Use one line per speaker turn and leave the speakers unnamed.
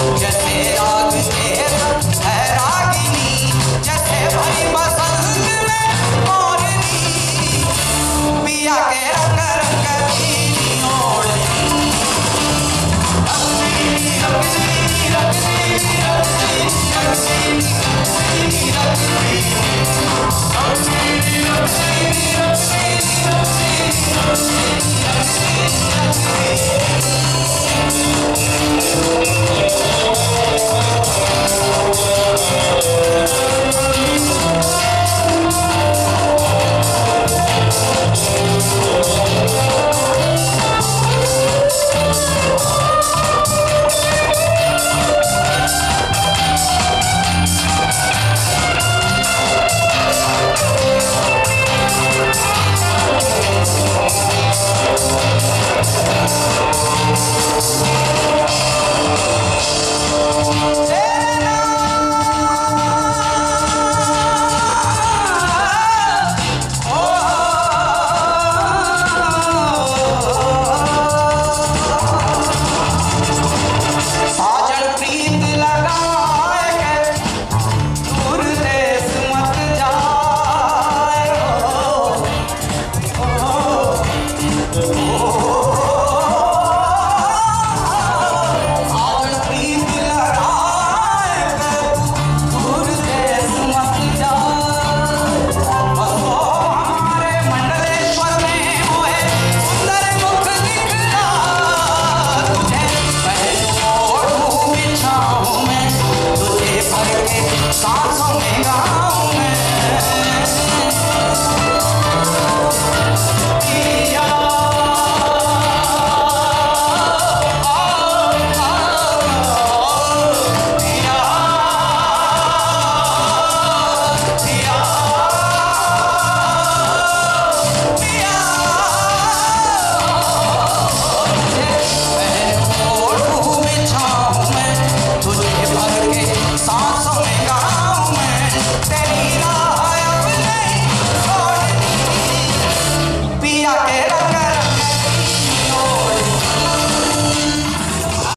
Just hit Oh.